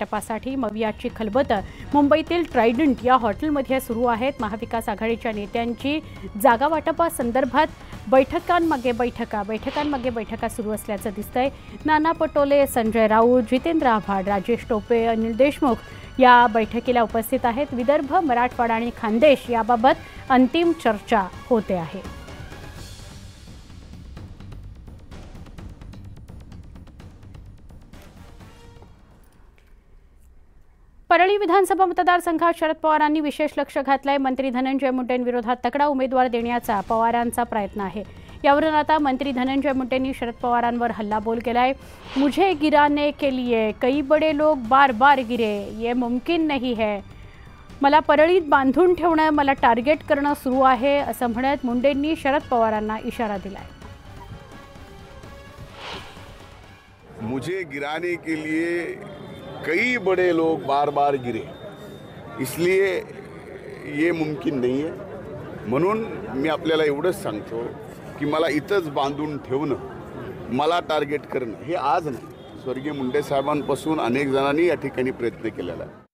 वाटपासाठी मवियाची खलबतं. मुंबईतील ट्रायडंट या हॉटेलमध्ये सुरू आहेत. महाविकास आघाडीच्या नेत्यांची जागा वाटपासंदर्भात बैठकांमागे बैठका. बैठकांमागे बैठका सुरू असल्याचं दिसतंय. नाना पटोले संजय राऊत जितेंद्र आव्हाड राजेश टोपे अनिल देशमुख या बैठकीला उपस्थित आहेत. विदर्भ मराठवाडा आणि खानदेश याबाबत अंतिम चर्चा होते आहे. परळी विधानसभा मतदारसंघात शरद पवारांनी विशेष लक्ष घातलंय. मंत्री धनंजय मुंडेंविरोधात तकडा उमेदवार देण्याचा पवारांचा प्रयत्न आहे. यावरून आता मंत्री धनंजय मुंडेंनी शरद पवारांवर हल्लाबोल केलाय. मुझे गिराने के लिए कई बड़े लोग बार बार गिरे ये मुमकिन नहीं है. मला परळीत बांधून ठेवणं मला टार्गेट करणं सुरू आहे असं म्हणत मुंडेंनी शरद पवारांना इशारा दिलाय. मुझे गिराने के लिए कई बड़े लोग बार बार गिरे। इसलिए ये मुमकिन नाही आहे म्हणून मी आपल्याला एवढंच सांगतो की मला इथंच बांधून ठेवणं मला टार्गेट करणं हे आज नाही. स्वर्गीय मुंडे साहेबांपासून अनेक जणांनी या ठिकाणी प्रयत्न केलेला आहे.